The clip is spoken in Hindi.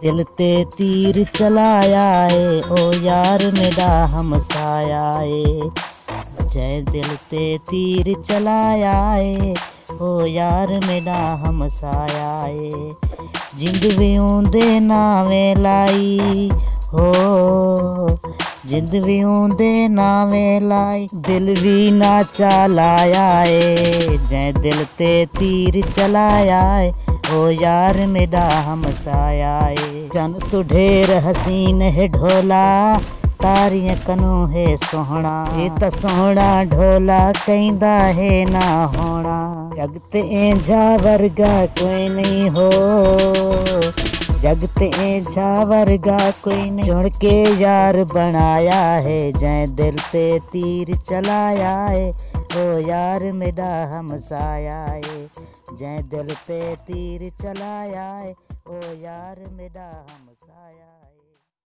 दिल ते तीर चलाया है ओ यार मेरा हमसाया है जय दिल ते तीर चलाया है ओ यार मेरा हमसाया है जिंद भी दे नावे लाई हो जिंद भी ऊंदे नावे लाई दिल भी ना चलाया है जै दिल ते तीर चलाया है यार मेरा हमसाया है जन तू ढेर हसीन है ढोला, तारियाँ कनो है सोहना ये तो सोहना ढोला कहंदा है ना होना जगत इंजा वर्गा कोई नहीं हो। जगत इंजा वर्गा कोई नहीं। चुन के यार बनाया है, जै दिल ते तीर चलाया है। ओ यार मेरा हमसाया है, जै दिल पे तीर चलाया है, ओ यार मेरा हमसाया